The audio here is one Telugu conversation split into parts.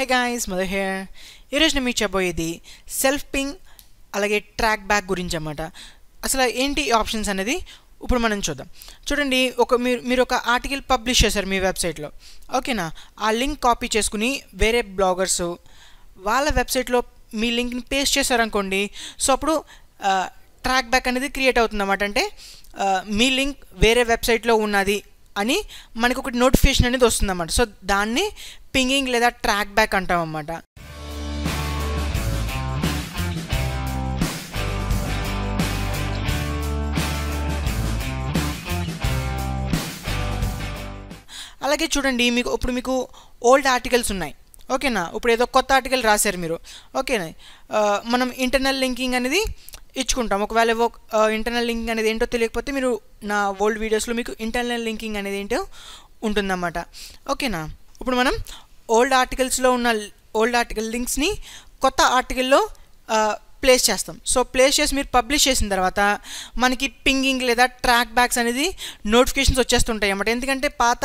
హే గాయస్ మదర్ హేర్ ఈరోజు నేను మీకు చెప్పబోయేది సెల్ఫ్ పింగ్ అలాగే ట్రాక్ బ్యాక్ గురించి అన్నమాట. అసలు ఏంటి ఆప్షన్స్ అనేది? ఇప్పుడు మనం చూద్దాం. చూడండి ఒక మీరు మీరు ఒక ఆర్టికల్ పబ్లిష్ చేశారు మీ వెబ్సైట్లో ఓకేనా? ఆ లింక్ కాపీ చేసుకుని వేరే బ్లాగర్స్ వాళ్ళ వెబ్సైట్లో మీ లింక్ని పేస్ట్ చేశారనుకోండి సో అప్పుడు ట్రాక్ బ్యాక్ అనేది క్రియేట్ అవుతుంది అన్నమాట అంటే మీ లింక్ వేరే వెబ్సైట్లో ఉన్నది అని మనకు ఒకటి నోటిఫికేషన్ అనేది వస్తుందన్నమాట. సో దాన్ని పింగింగ్ లేదా ట్రాక్ బ్యాక్ అంటాం అన్నమాట అలాగే చూడండి మీకు ఇప్పుడు మీకు ఓల్డ్ ఆర్టికల్స్ ఉన్నాయి. ఓకేనా ఇప్పుడు ఏదో కొత్త ఆర్టికల్ రాశారు మీరు. ఓకేనా uh, మనం ఇంటర్నల్ లింకింగ్ అనేది ఇచ్చుకుంటాం. ఒకవేళ ఇంటర్నల్ లింకింగ్ అనేది ఏంటో తెలియకపోతే మీరు నా ఓల్డ్ వీడియోస్లో మీకు ఇంటర్నల్ లింకింగ్ అనేది ఏంటో ఉంటుందన్నమాట. ఓకేనా? ఇప్పుడు మనం ఓల్డ్ ఆర్టికల్స్లో ఉన్న ఓల్డ్ ఆర్టికల్ లింక్స్ని కొత్త ఆర్టికల్లో ప్లేస్ చేస్తాం. సో ప్లేస్ చేసి మీరు పబ్లిష్ చేసిన తర్వాత మనకి పింగింగ్ లేదా ట్రాక్ బ్యాక్స్ అనేది నోటిఫికేషన్స్ వచ్చేస్తుంటాయి అన్నమాట ఎందుకంటే పాత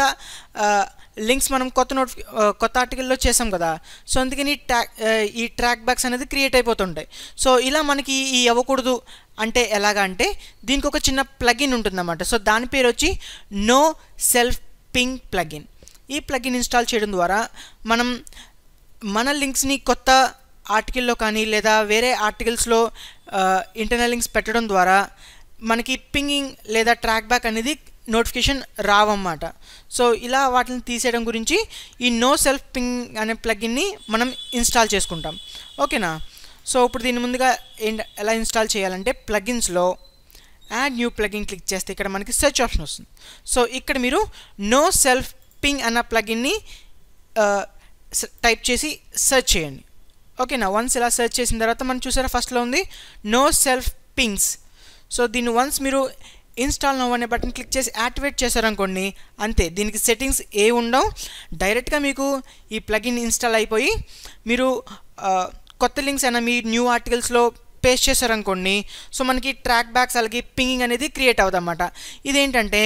లింక్స్ మనం కొత్త నోటిఫి కొత్త ఆర్టికల్లో చేసాం కదా. సో అందుకని ట్రాక్ ఈ ట్రాక్ బ్యాక్స్ అనేది క్రియేట్ అయిపోతుంటాయి. సో ఇలా మనకి ఈ అవ్వకూడదు అంటే ఎలాగా అంటే దీనికి ఒక చిన్న ప్లగిన్ ఉంటుందన్నమాట. సో దాని పేరు వచ్చి నో సెల్ఫ్ పింగ్ ప్లగిన్. ఈ ప్లగిన్ ఇన్స్టాల్ చేయడం ద్వారా మనం మన లింక్స్ని కొత్త ఆర్టికల్లో కానీ లేదా వేరే ఆర్టికల్స్లో ఇంటర్నల్ లింక్స్ పెట్టడం ద్వారా మనకి పింగింగ్ లేదా ట్రాక్ బ్యాక్ అనేది నోటిఫికేషన్ రావన్నమాట. సో ఇలా వాటిని తీసేయడం గురించి ఈ నో సెల్ఫ్ పింగ్ అనే ప్లగిన్ని మనం ఇన్స్టాల్ చేసుకుంటాం. ఓకేనా? సో ఇప్పుడు దీని ముందుగా ఏంట- ఎలా ఇన్స్టాల్ చేయాలంటే ప్లగిన్స్లో యాడ్ న్యూ ప్లగిన్ క్లిక్ చేస్తే ఇక్కడ మనకి సెర్చ్ ఆప్షన్ వస్తుంది. సో ఇక్కడ మీరు నో సెల్ఫ్ పింగ్ అన్న ప్లగిన్ని టైప్ చేసి సెర్చ్ చేయండి. ఓకేనా? వన్స్ ఇలా సెర్చ్ చేసిన తర్వాత మనం చూసారా ఫస్ట్లో ఉంది నో సెల్ఫ్ పింగ్స్ సో దీన్ని వన్స్ మీరు ఇన్స్టాల్ నో అనే బటన్ క్లిక్ చేసి యాక్టివేట్ చేశారనుకోండి అంతే. దీనికి సెట్టింగ్స్ ఏ ఉండవు. డైరెక్ట్గా మీకు ఈ ప్లగిన్ ఇన్స్టాల్ అయిపోయి మీరు కొత్త లింక్స్ అయినా మీ న్యూ ఆర్టికల్స్లో పేస్ట్ చేశారనుకోండి సో మనకి ట్రాక్ బ్యాక్స్ అలాగే పింగింగ్ అనేది క్రియేట్ అవుదన్నమాట. ఇదేంటంటే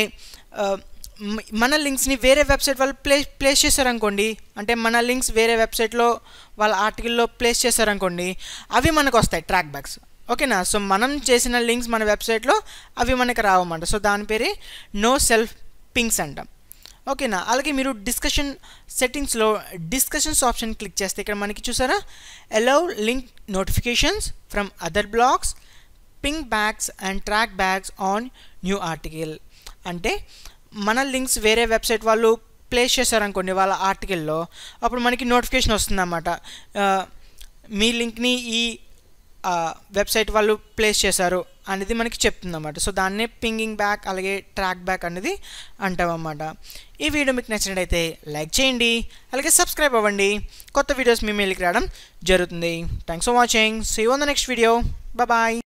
మన లింక్స్ని వేరే వెబ్సైట్ వాళ్ళు ప్లే ప్లేస్ చేశారనుకోండి అంటే మన లింక్స్ వేరే వెబ్సైట్లో వాళ్ళ ఆర్టికల్లో ప్లేస్ చేశారనుకోండి అవి మనకు వస్తాయి ట్రాక్ బ్యాక్స్ ఓకేనా? సో మనం చేసిన లింక్స్ మన వెబ్సైట్లో అవి మనకి రావన్నమాట సో దాని పేరే నో సెల్ఫ్ పింగ్స్ అంటాం. ఓకేనా? అలాగే మీరు డిస్కషన్ సెట్టింగ్స్లో డిస్కషన్స్ ఆప్షన్ క్లిక్ చేస్తే ఇక్కడ మనకి చూసారా? Allow link notifications from other blogs ping backs and track backs on new article అంటే మన లింక్స్ వేరే వెబ్సైట్ వాళ్ళు ప్లేస్ చేశారనుకోండి వాళ్ళ ఆర్టికల్లో అప్పుడు మనకి నోటిఫికేషన్ వస్తుందన్నమాట. మీ లింక్ని ఈ వెబ్సైట్ వాళ్ళు ప్లేస్ చేశారు అనేది మనకి చెప్తుందన్నమాట. సో దాన్నే పింగింగ్ బ్యాక్ అలాగే ట్రాక్ బ్యాక్ అనేది అంటామన్నమాట. ఈ వీడియో మీకు నచ్చినట్టయితే లైక్ చేయండి అలాగే సబ్స్క్రైబ్ అవ్వండి. కొత్త వీడియోస్ మీ మెయిల్కి రావడం జరుగుతుంది. Thanks for watching see on the next video bye